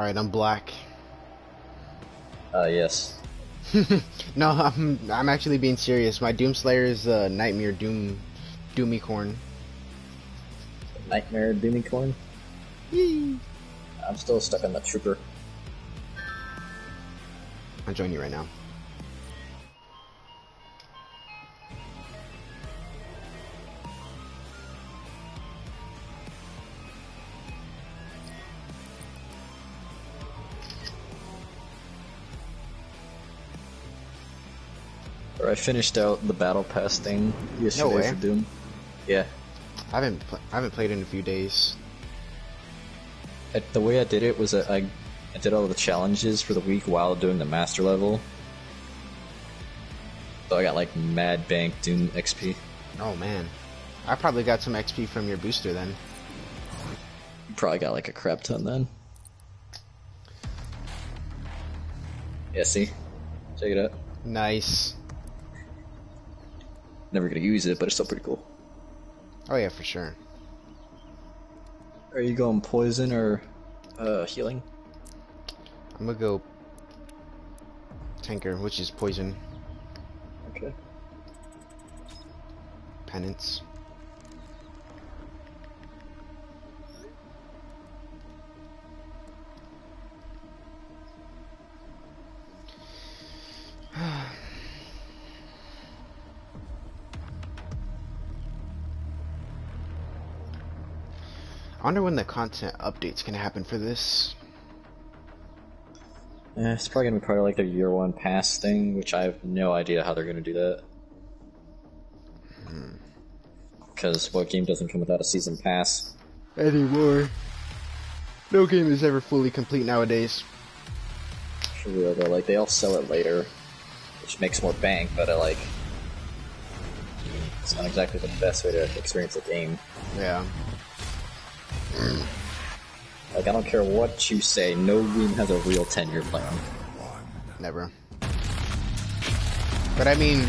Alright, I'm black. Uh, yes. no, I'm I'm actually being serious. My Doomslayer is uh, Nightmare Doom Doomicorn. Nightmare Doomicorn? I'm still stuck on the Trooper. I'll join you right now. I finished out the Battle Pass thing yesterday way. for Doom. Yeah. I haven't I haven't played in a few days. I, the way I did it was that I, I did all the challenges for the week while doing the master level. So I got like Mad Bank Doom XP. Oh man, I probably got some XP from your booster then. Probably got like a crap ton then. Yeah, see? Check it out. Nice. Never gonna use it, but it's still pretty cool. Oh yeah, for sure. Are you going poison or uh, healing? I'm gonna go tanker, which is poison Okay. penance. I wonder when the content update's gonna happen for this. Yeah, it's probably gonna be part of like their year one pass thing, which I have no idea how they're gonna do that. Because what game doesn't come without a season pass? Anymore. No game is ever fully complete nowadays. For real though, like they all sell it later, which makes more bank, but uh, like it's not exactly the best way to experience a game. Yeah. Like I don't care what you say, no game has a real ten year plan. Never. But I mean,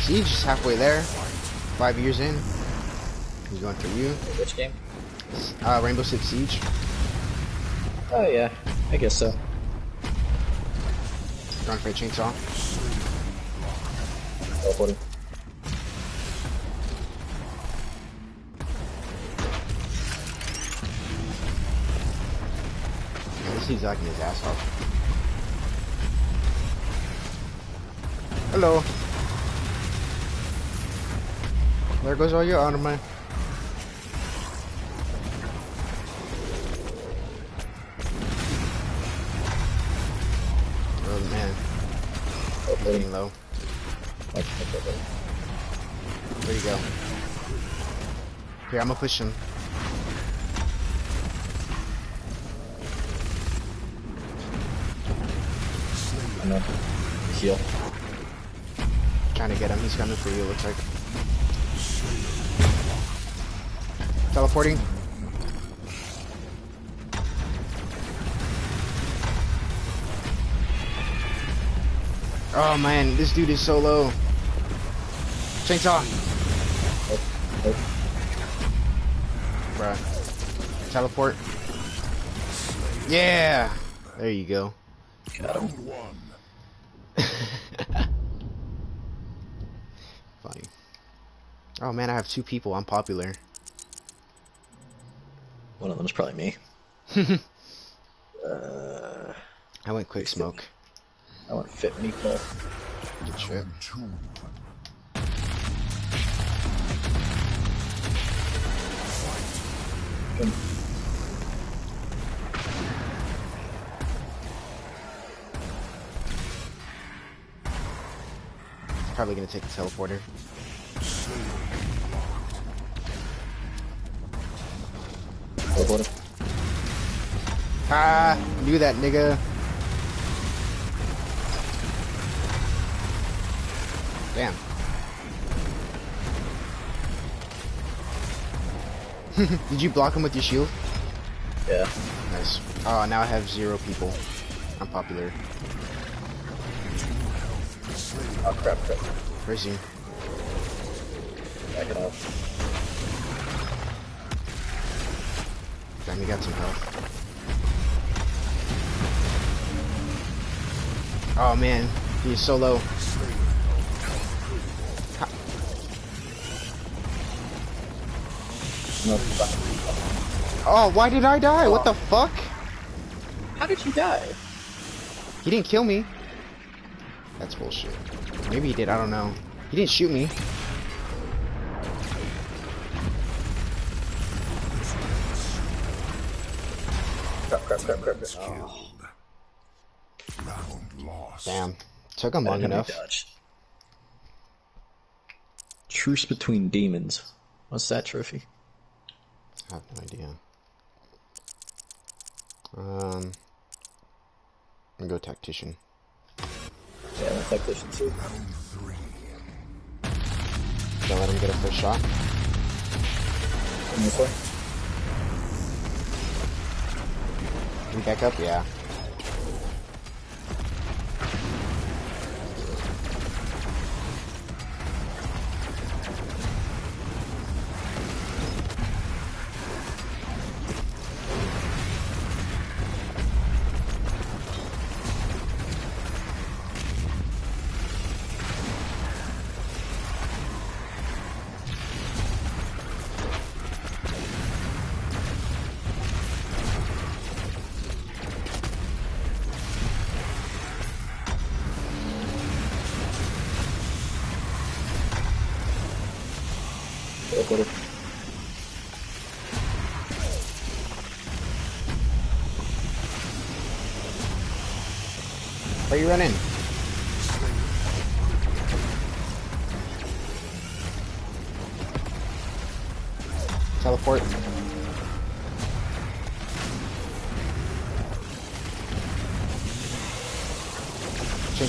Siege is halfway there. Five years in. He's going for you. Which game? Uh, Rainbow Six Siege. Oh yeah, I guess so. Going for a chainsaw. Teleporting. This dude's acting his ass off. Hello. There goes all your armor. Oh man, getting low. There you go. Here, I'm gonna push him. Gonna heal. Trying to get him. He's coming for you, looks like. Teleporting. Oh man, this dude is so low. Chainsaw. Oh, oh. Bruh. Teleport. Yeah! There you go. Got him. Funny. Oh man, I have two people. I'm popular. One of them's probably me. Uh, I went quick smoke. I went fit meatball. Good shit. Good. Probably gonna take the teleporter. Teleporting. Ah, knew that nigga. Damn. Did you block him with your shield? Yeah. Nice. Oh, now I have zero people. I'm popular. Oh crap, crap. Where's he? Back it up. We got some health. Oh man, he's so low. Oh, why did I die? What the fuck? How did you die? He didn't kill me. That's bullshit. Maybe he did, I don't know. He didn't shoot me. Crap, crap, crap, crap. Oh, Round lost. Damn. Took him long enough. Truce between demons. What's that trophy? I have no idea. Um, I'm gonna go tactician. Yeah, the tactician too. Round three. Don't let him get a first shot. Come this way. We back up? Yeah.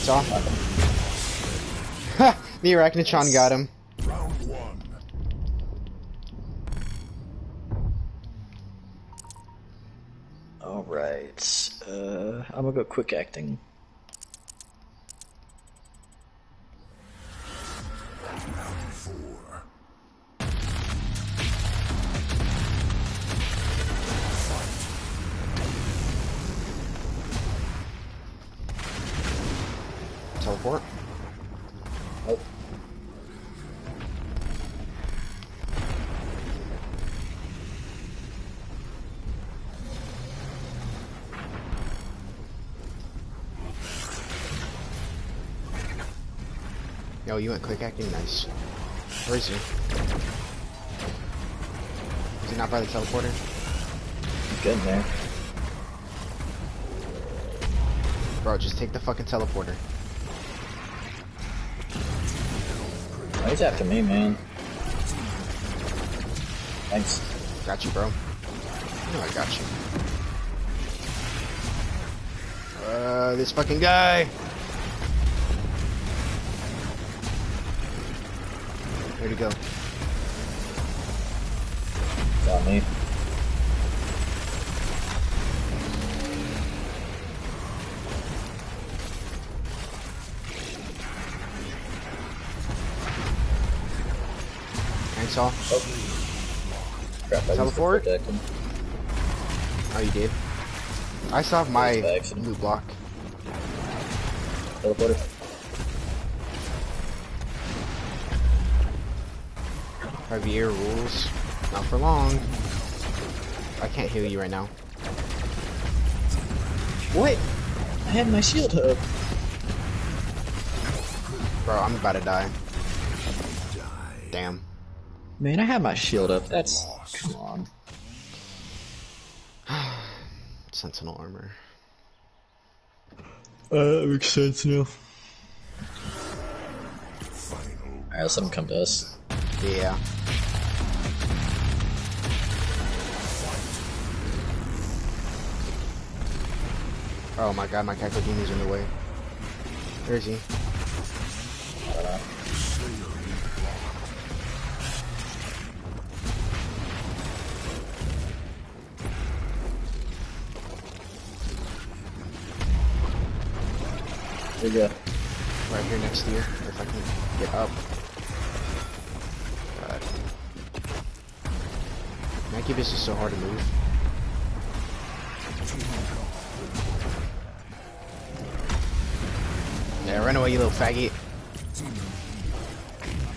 Chainsaw. Ha! The Arachnotron got him. Alright. Uh, I'm gonna go quick acting. Teleport. Nope. Yo, you went quick acting, nice. Where is he? Is he not by the teleporter? Getting there. Bro, just take the fucking teleporter. He's after me, man. Thanks. Got you, bro. No, I got you. Uh, this fucking guy. Where'd he go? Crap, I Teleport? Used to protect him. Oh, you did. I have my loot block. Teleporter. Javier rules. Not for long. I can't heal you right now. What? I had my shield up. Bro, I'm about to die. Damn. Man, I had my shield up. That's come on. Sentinel armor. Uh, that makes sense now. Final. Alright, let's let him come to us. Yeah. Oh my god, my Cacodemon's in the way. Where is he? You go. Right here next to you, if I can get up. God. Mancubus is so hard to move. Yeah, run away, you little faggot.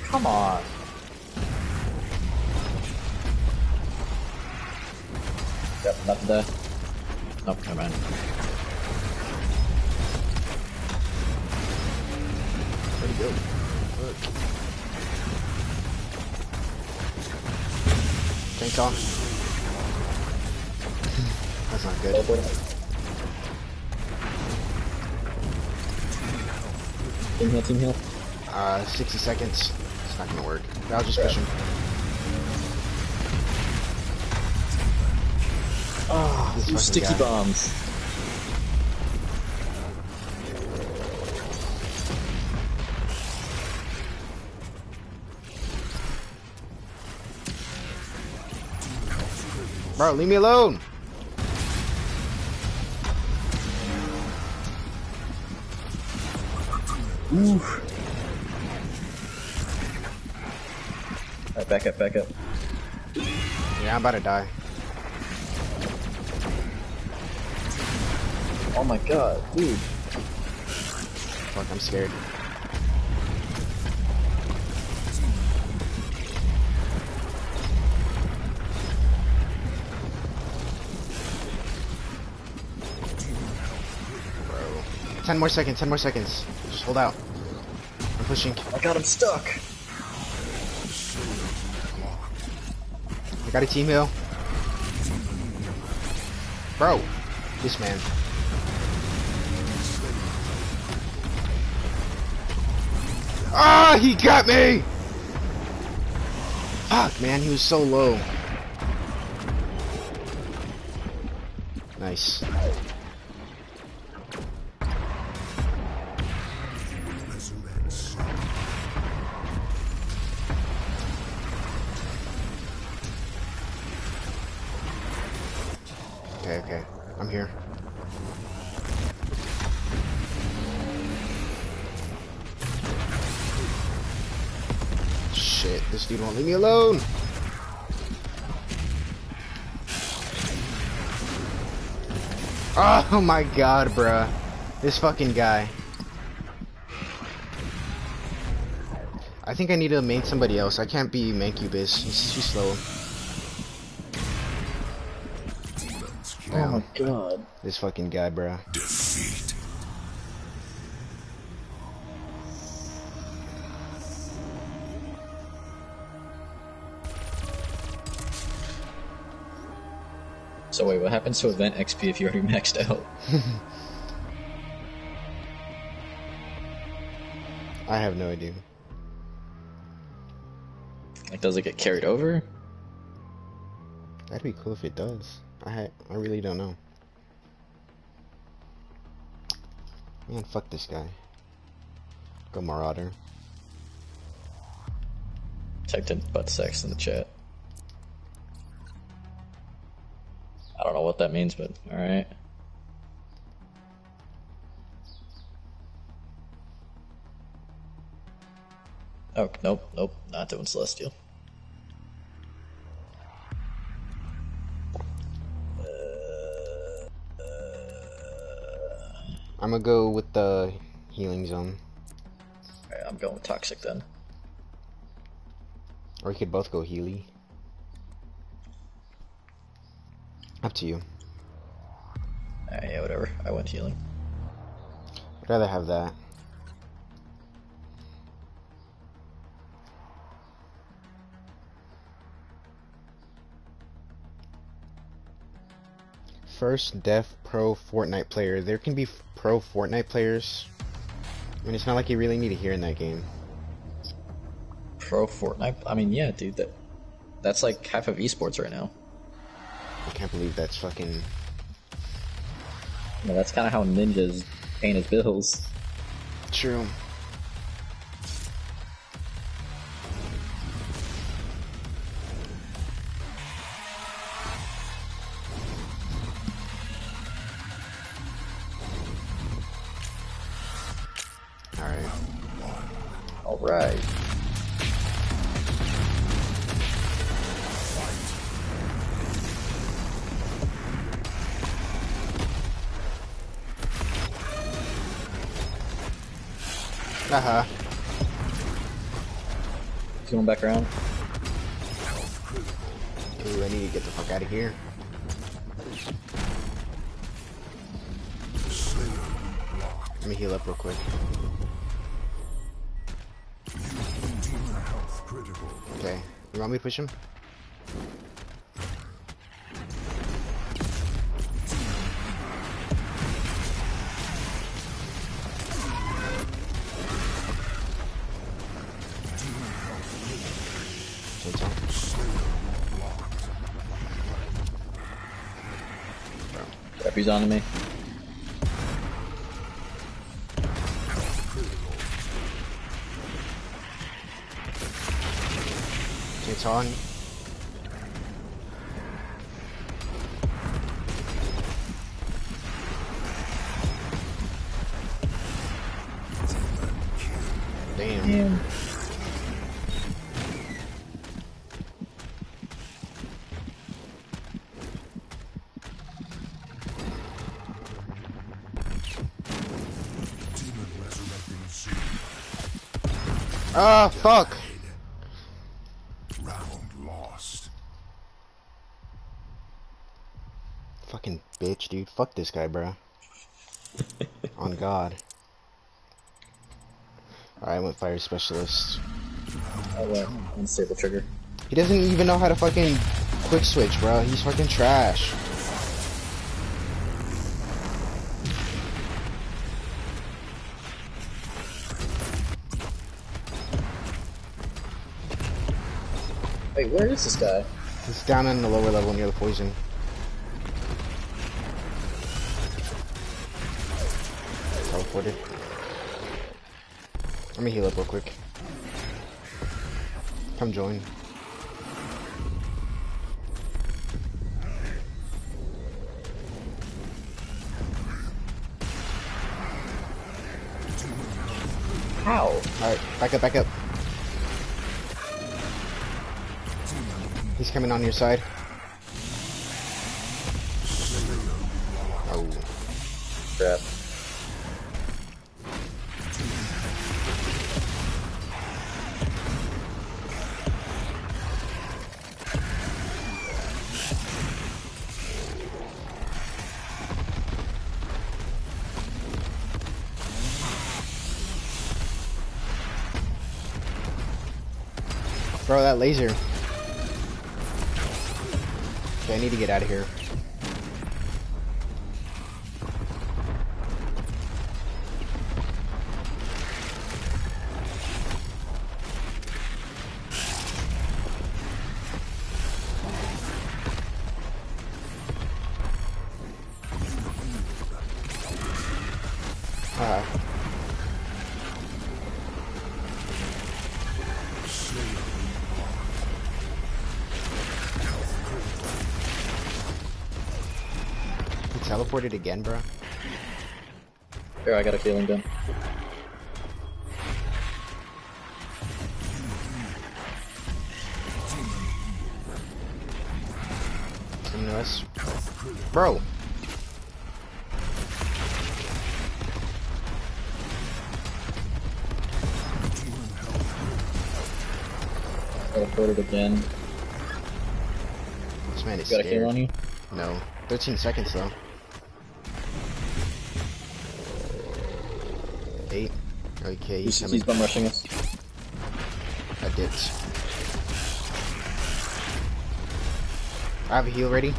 Come on. Yep, nothing there. Nope, never mind. Where'd he go? Look. Tank off. That's not good. Team heal, team heal. Uh, 60 seconds. It's not gonna work. I'll just push him. Oh, This two fucking sticky guy. bombs. Bro, leave me alone! Alright, back up, back up. Yeah, I'm about to die. Oh my god, dude. Fuck, I'm scared. 10 more seconds, 10 more seconds. Just hold out. I'm pushing. I got god, I'm stuck. I got a team heal. Bro, this man. Ah, he got me! Fuck, man, he was so low. Nice. Leave me alone! Oh my god, bruh. This fucking guy. I think I need to main somebody else. I can't be Mancubus. He's too slow. Oh my god. This fucking guy, bruh. So wait, what happens to event XP if you already maxed out? I have no idea. Like, does it get carried over? That'd be cool if it does. I I really don't know. Man, fuck this guy. Go Marauder. Typed in butt sex in the chat. Don't know what that means, but alright. Oh, nope, nope, not doing Celestial. Uh, uh. I'm gonna go with the healing zone. Alright, I'm going with Toxic then. Or we could both go Healy. Up to you. Alright, yeah, whatever. I went healing. I'd rather have that. First deaf pro Fortnite player. There can be f- pro Fortnite players. I mean, it's not like you really need to hear in that game. Pro Fortnite? I mean, yeah, dude, that that's like half of esports right now. I can't believe that's fucking. That's kind of how ninjas paying his bills. True. Push him? He's onto me. Chainsaw on. Damn. Demon. Ah, fuck! Round lost. Fucking bitch, dude. Fuck this guy, bro. On God. Alright, I went fire specialist. Oh, well, unstable trigger. He doesn't even know how to fucking quick switch, bro. He's fucking trash. Wait, where is this guy? He's down in the lower level near the poison. Me heal up real quick. Come join. How? Alright, back up, back up. He's coming on your side. That laser. Okay, I need to get out of here. Teleported again, bro. Here, I got a healing gun. Us. Bro! Teleported again. This man is Got a heal on you? No. 13 seconds though. Okay, he's He's, he's bum rushing us. I dipped. I have a heal ready.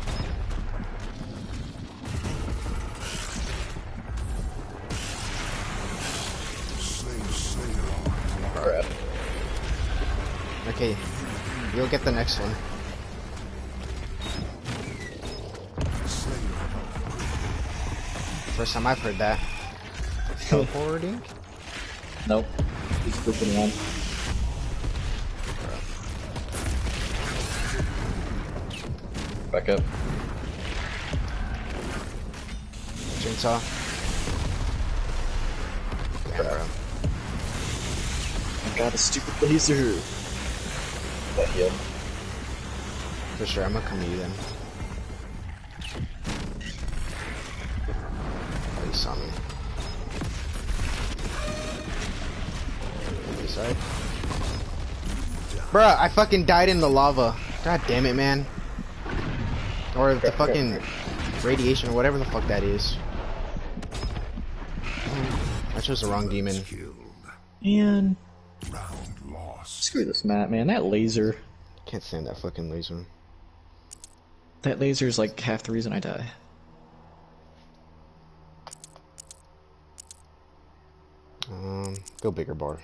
Crap. Okay, you'll get the next one. First time I've heard that. Teleporting? Nope. He's flipping one. Back up. Chainsaw? Damn, bro. I got a stupid laser. That healed. For sure, I'm gonna come to you then. Oh, he saw me. Bruh, I fucking died in the lava. God damn it, man. Or the fucking radiation, or whatever the fuck that is. I chose the wrong demon. Killed. Man, screw this map, man. That laser, Can't stand that fucking laser. that laser is like half the reason I die. Um, go bigger bar.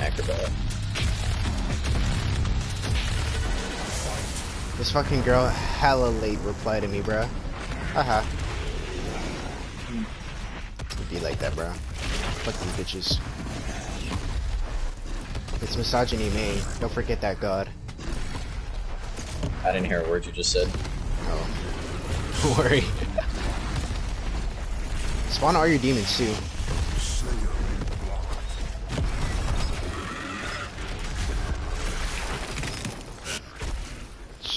Acrobat. Uh, this fucking girl hella late reply to me, bruh. Haha. It'd be like that, bruh. Fuck these bitches. It's misogyny me. Don't forget that god. I didn't hear a word you just said. Oh. Don't worry. Spawn all your demons too. Slayer blocked.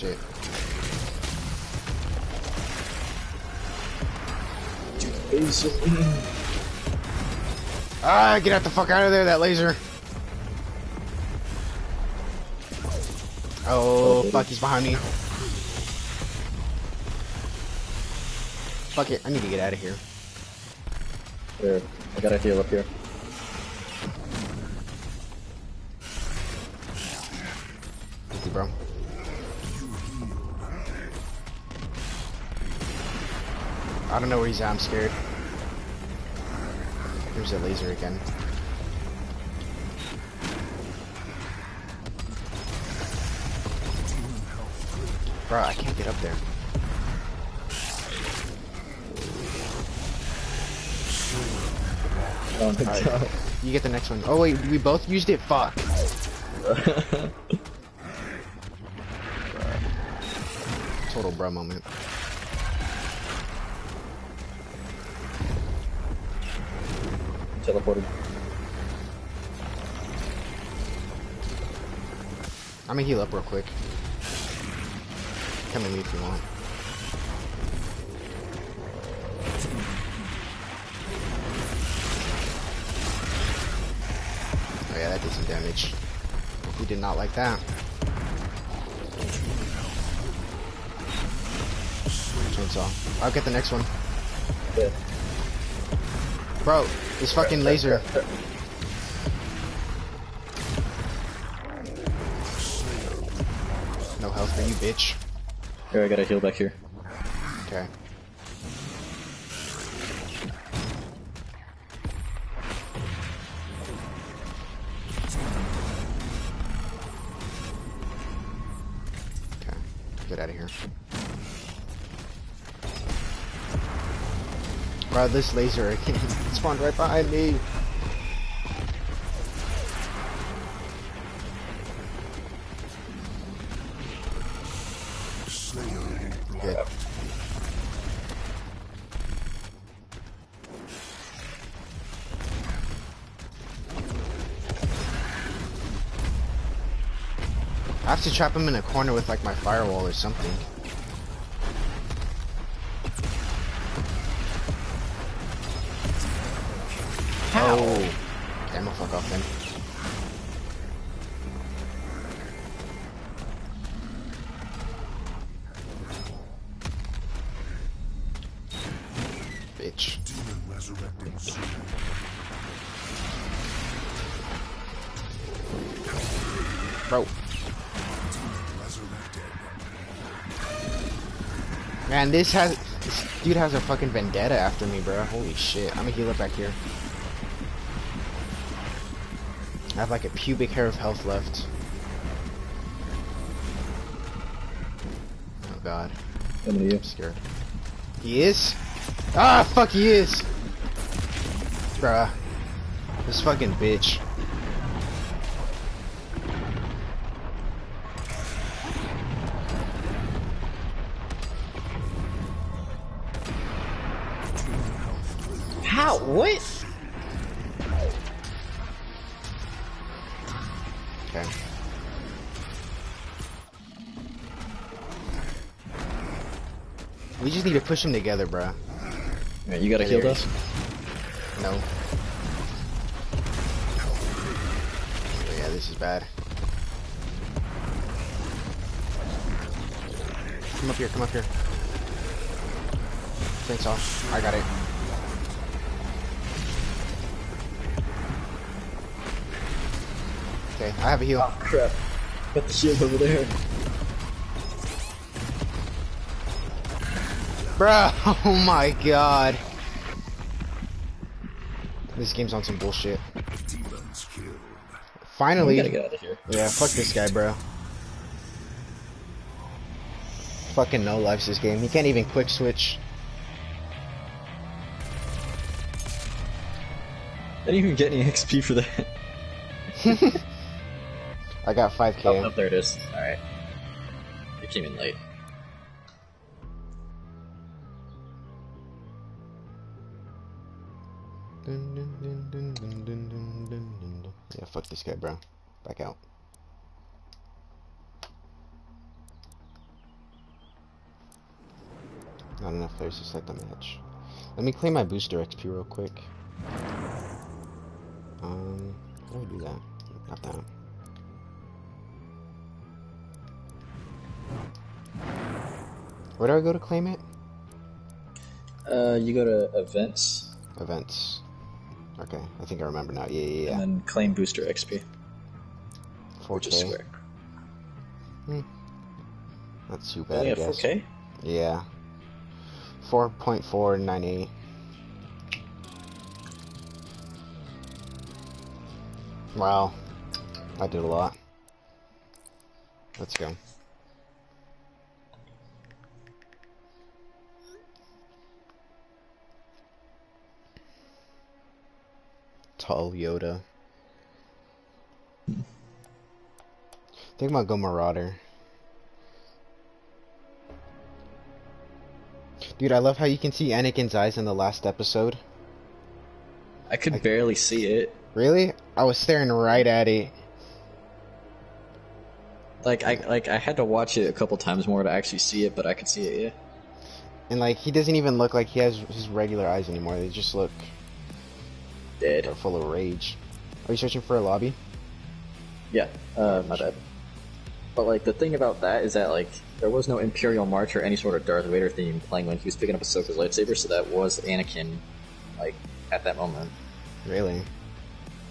Shit. Ah, get out the fuck out of there, that laser. Oh, fuck, he's behind me. Fuck it, I need to get out of here. Here, I got a heal up here. Don't know where he's at, I'm scared. There's a laser again. Bro, I can't get up there. Oh, no. Alright. You get the next one. Oh wait, we both used it? Fuck. Total bro moment. Teleported. I'm gonna heal up real quick. Come to me if you want. Oh yeah, that did some damage. Who did not like that? Chainsaw. I'll get the next one. Yeah. Bro, this fucking laser. No health for you, bitch. Here, I got a heal back here. Okay. Okay. Bro, this laser again spawned right behind me. I have to trap him in a corner with like my firewall or something. Bro. Man, this has this dude has a fucking vendetta after me, bro. Holy shit. I'm a healer back here. I have like a pubic hair of health left. Oh god. I'm scared. He is? Ah, fuck, he is! Bruh. This fucking bitch. Push them together, bruh. Yeah, you gotta there us? No. Oh, yeah, this is bad. Come up here, come up here. Thanks, Chainsaw. I got it. Okay, I have a heal. Oh Crap. Got the shield over there. Bro, oh my god. This game's on some bullshit. Demons killed. We Finally. gotta get out of here. Yeah, fuck this guy, bro. Fucking no lives this game. He can't even quick switch. I didn't even get any XP for that. I got 5k. Oh, oh, there it is. Alright. You came in late. Yeah, fuck this guy, bro. Back out. Not enough players to set the match. Let me claim my booster XP real quick. Um, how do I do that? Not that. Where do I go to claim it? Uh, you go to events Events. Okay, I think I remember now. Yeah, yeah, and yeah. then claim booster XP, which is 4K. square. Hmm. Not too bad, oh, Only I guess. 4K? Yeah. 4.498. Wow. I did a lot. Let's go. Tall Yoda. Think about Go Marauder. Dude, I love how you can see Anakin's eyes in the last episode. I could barely see it. Really? I was staring right at it. Like I like I had to watch it a couple times more to actually see it, but I could see it. Yeah. And like, he doesn't even look like he has his regular eyes anymore. They just look Dead. Are full of rage. Are you searching for a lobby? Yeah. Uh, my bad. But like the thing about that is that like there was no Imperial March or any sort of Darth Vader theme playing when he was picking up Ahsoka's lightsaber, so that was Anakin, like at that moment. Really?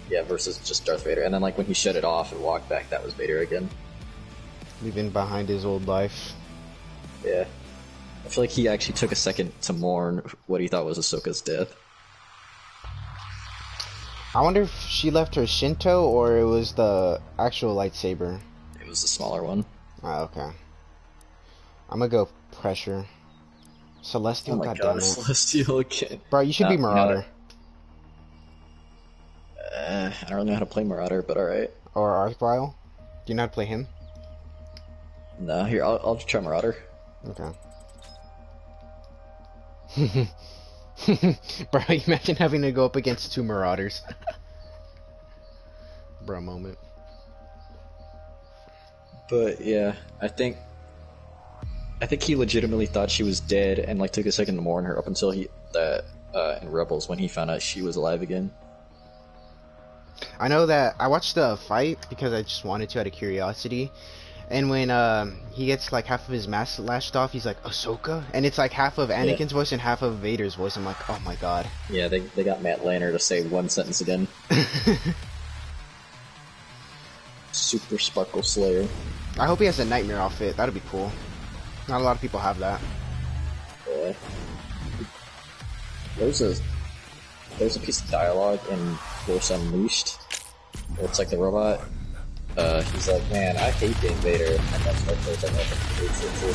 Yeah, versus just Darth Vader. And then like when he shut it off and walked back, that was Vader again. Leaving behind his old life. Yeah. I feel like he actually took a second to mourn what he thought was Ahsoka's death. I wonder if she left her shoto or it was the actual lightsaber. It was the smaller one. Ah, okay. I'm gonna go pressure. Celestial, Oh goddamn god, it. Celestial again. Bro, you should be No, no. Marauder. Uh, I don't really know how to play Marauder, but alright. Or Archvile. Do you know how to play him? No, here, I'll, I'll try Marauder. Okay. Bro, imagine having to go up against two Marauders. Bro, moment. But yeah, I think I think he legitimately thought she was dead and like took a second to mourn her up until he that uh, in Rebels when he found out she was alive again. I know that I watched the fight because I just wanted to out of curiosity. And when um, he gets like half of his mask lashed off, he's like Ahsoka, and it's like half of Anakin's voice and half of Vader's voice. I'm like, oh my god. Yeah, they they got Matt Lanter to say one sentence again. Super Sparkle Slayer. I hope he has a nightmare outfit. That'd be cool. Not a lot of people have that. Yeah. There's a there's a piece of dialogue in Force Unleashed it's like the robot. Uh, he's like, man, I hate being Vader, and that's like, there's like, hates it too.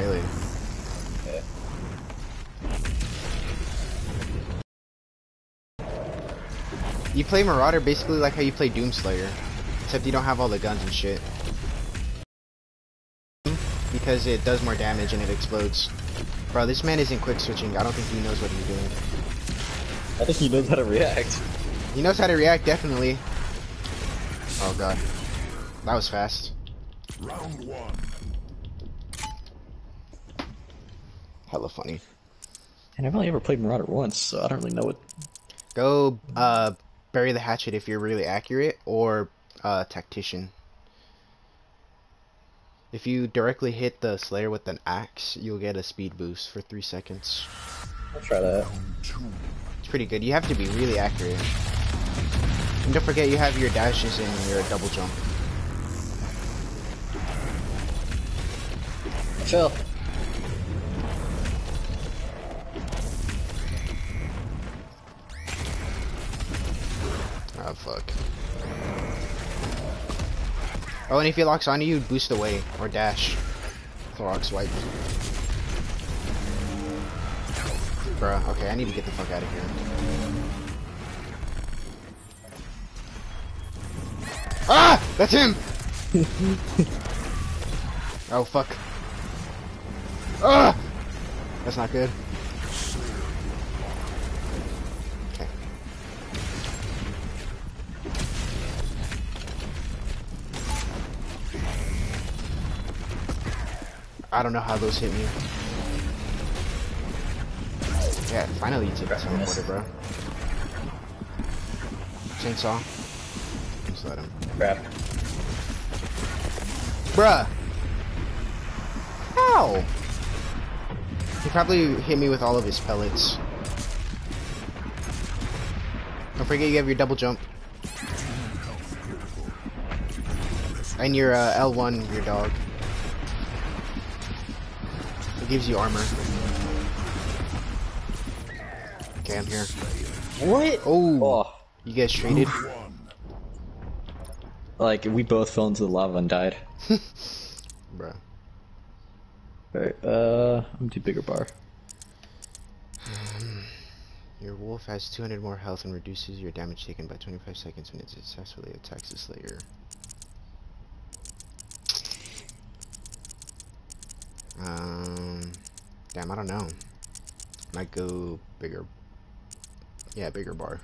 Really. Yeah. You play Marauder basically like how you play Doomslayer, except you don't have all the guns and shit. Because it does more damage and it explodes. Bro, this man isn't quick switching. I don't think he knows what he's doing. I think he knows how to react. He knows how to react, definitely. Oh god. That was fast. Round one. Hella funny. And I've only ever played Marauder once, so I don't really know what. Go uh, bury the hatchet if you're really accurate, or uh, tactician. If you directly hit the Slayer with an axe, you'll get a speed boost for three seconds. I'll try that. It's pretty good. You have to be really accurate. And don't forget you have your dashes and your double jump. Chill. Oh fuck. Oh, and if he locks onto you, boost away or dash. Clorox swipe. Bruh, okay, I need to get the fuck out of here. Ah! That's him! oh fuck. Ah! That's not good. Okay. I don't know how those hit me. Yeah, finally you took the teleporter, bro. Chainsaw. Just him. Crap. Bruh! How? He probably hit me with all of his pellets. Don't forget you have your double jump. And your uh, L1, your dog. It gives you armor. Okay, I'm here. What? Oh, Oh, you guys traded? Like we both fell into the lava and died. Bruh. Alright, uh, I'm too bigger bar. Your wolf has 200 more health and reduces your damage taken by 25 seconds when it successfully attacks the slayer. Um, damn, I don't know. Might go bigger. Yeah, bigger bar.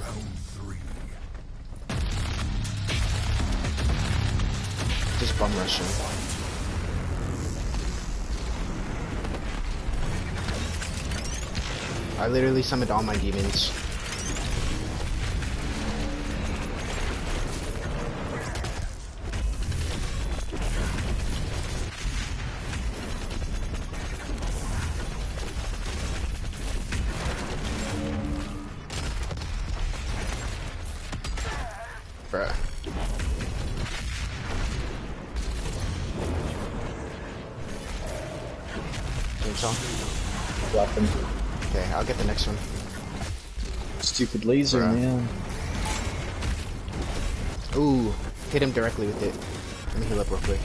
Round Bum rushing. I literally summoned all my demons. Stupid laser, Bruh. man. Ooh, hit him directly with it. Let me heal up real quick.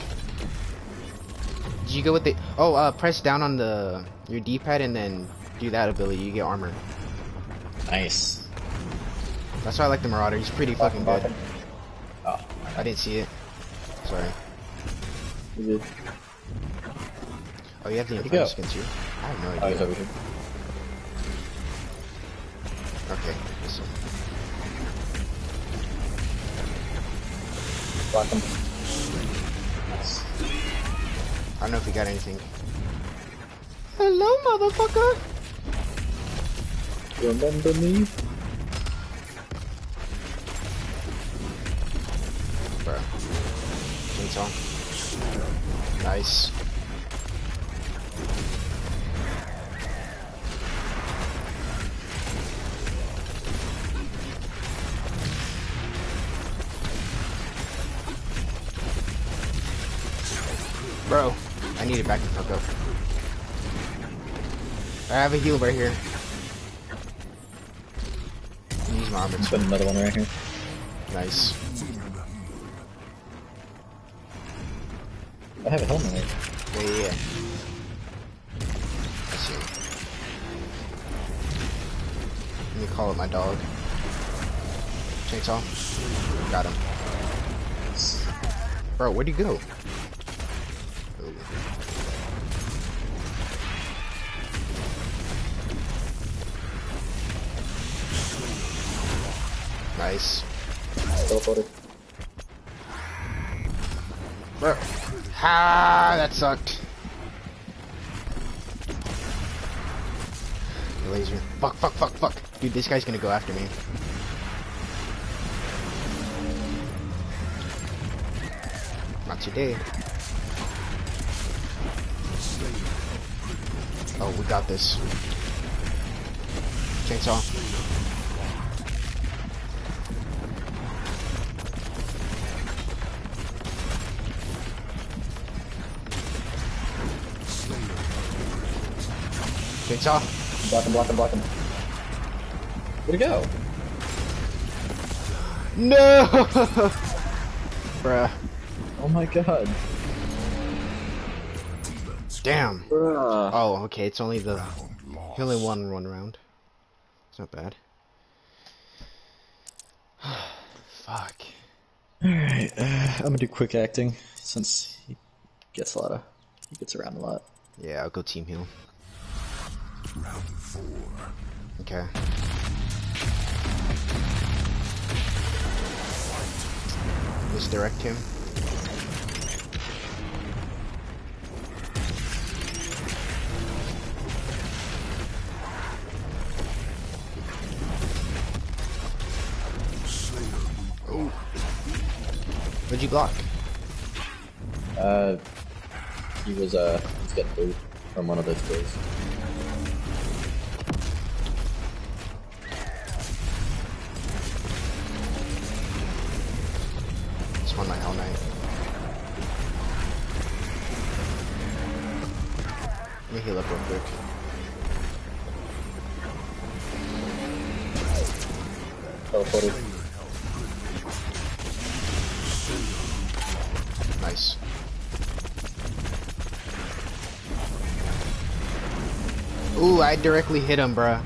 Did you go with the? Oh, uh, press down on the your D-pad and then do that ability. You get armor. Nice. That's why I like the Marauder. He's pretty fucking good. Oh, I didn't see it. Sorry. you good? Oh, you have the Where'd he go? Inferno skin too. I have no Oh, he's idea. Block him. I don't know if he got anything. Hello, motherfucker. Remember me? Bro. Chainsaw. Nice. Need it back fuck up. I have a heal right here. Use my armor. Put another one right here. Nice. I have a helmet. Right. Yeah, yeah, yeah. I see. Let me call up my dog. Chainsaw. Got him. Bro, where'd he go? Fuck, fuck, fuck, fuck. Dude, this guy's gonna go after me. Not today. Oh, we got this. Chainsaw. Chainsaw. Block him, block him, block him. Where'd he go? No! Bruh. Oh my god. Damn. Bruh. Oh, okay, it's only the... He only won one round. It's not bad. Fuck. Alright, uh, I'm gonna do quick acting since he gets a lot of. He gets around a lot. Yeah, I'll go team heal. Round four. Okay. Misdirect him. What'd you block? Uh, he was, uh, he's got boot from one of those kills. Teleported. Nice. Ooh, I directly hit him, bruh.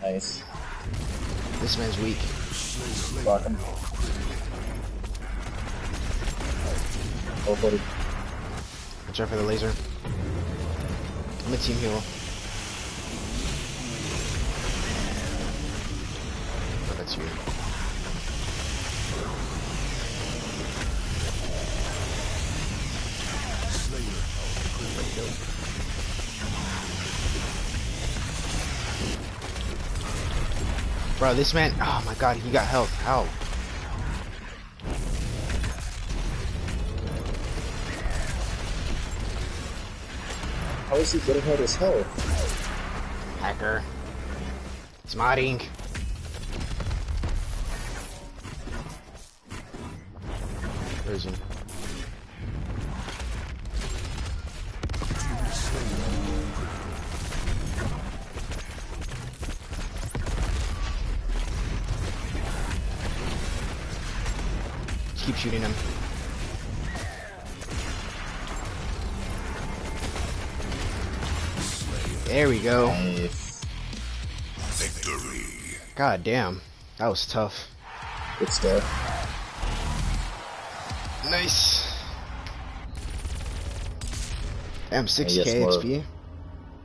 Nice. This man's weak. Block him. Watch out for the laser. I'm a team heal. Bro, this man, oh my god, he got health. How? How is he getting out his health? Hacker. It's modding. There we go. Nice. Victory. God damn. That was tough. Good stuff. Nice. Damn, 6k guess more- XP.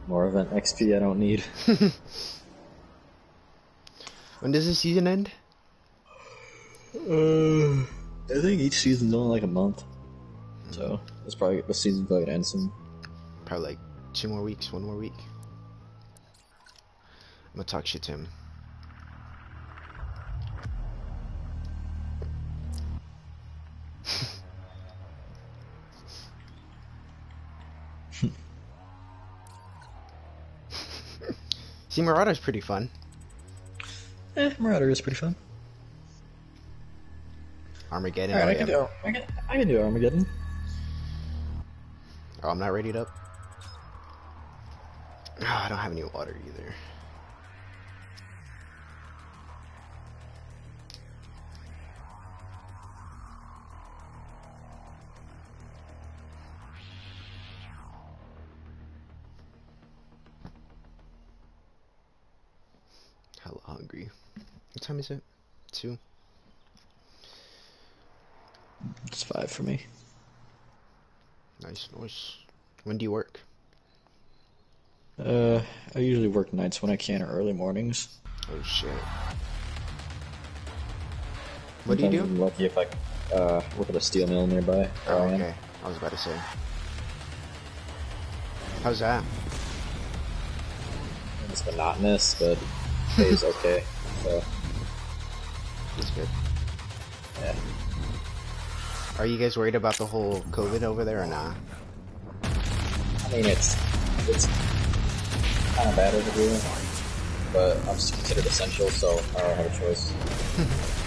More event XP I don't need. When does the season end? Uh, I think each season's only like a month. So, it's probably, the season's probably gonna end soon. Probably like two more weeks, one more week. I'm gonna talk shit to him. See, Marauder's pretty fun. Eh, Marauder is pretty fun. Armageddon. Alright, oh, I can yeah. do I can, I can do Armageddon. Oh, I'm not readied up. Oh, I don't have any water either. What time is it? Two. It's five for me. Nice, nice. When do you work? Uh, I usually work nights when I can or early mornings. Oh shit. What do you do? I'm lucky if I uh, work at a steel mill nearby. Oh, I okay. I was about to say. How's that? It's monotonous, but it is okay. So good. yeah. Are you guys worried about the whole COVID over there or not? I mean, it's it's kind of bad over here, but I'm just considered essential, so I don't have a choice.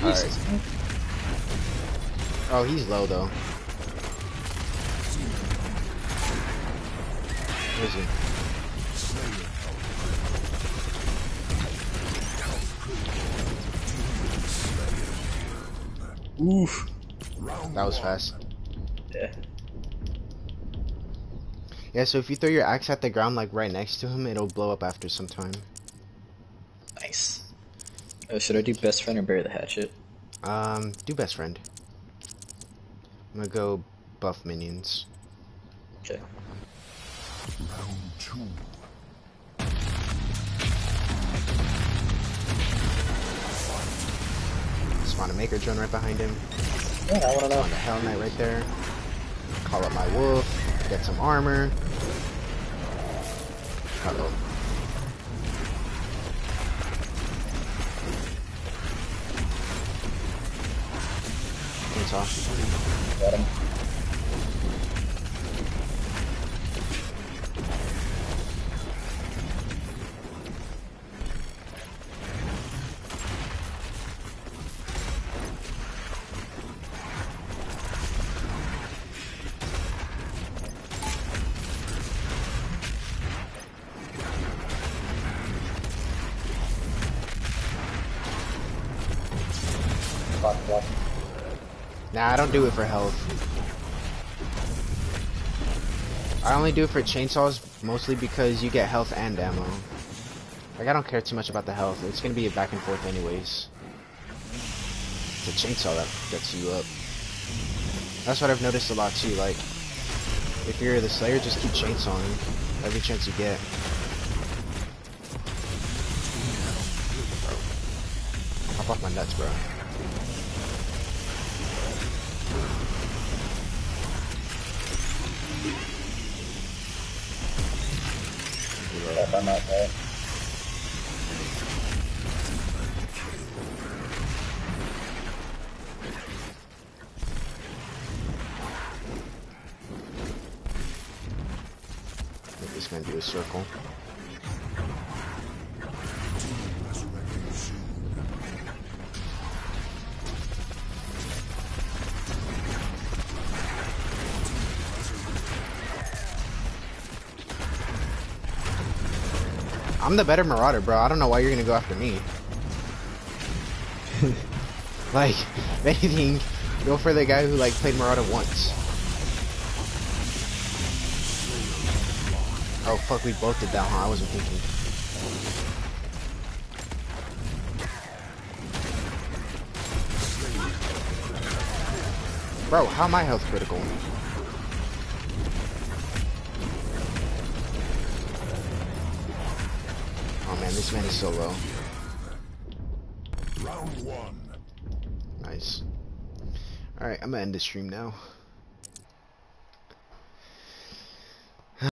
Jesus, man. Oh, he's low though. Where is he? Oof. That was fast. Yeah. Yeah, so if you throw your axe at the ground like right next to him, it'll blow up after some time. Nice. Oh, should I do best friend or bury the hatchet? Um, do best friend. I'm gonna go buff minions. Okay. Round two. Spawn a maker drone right behind him. Yeah, I wanna know. On the Hell Knight right there. Call up my wolf. Get some armor. Chainsaw. Got him. Don't do it for health. I only do it for chainsaws mostly because you get health and ammo. Like I don't care too much about the health. It's gonna be a back and forth anyways. It's a chainsaw that gets you up. That's what I've noticed a lot too. Like if you're the Slayer, just keep chainsawing every chance you get. Hop off my nuts, bro. I'm not there. This man do a circle. I'm the better Marauder, bro. I don't know why you're gonna go after me. like, if anything, go for the guy who like played Marauder once. Oh fuck, we both did that, huh? I wasn't thinking. Bro, how am I health critical? This man is so low. Round one. Nice. Alright, I'm gonna end the stream now.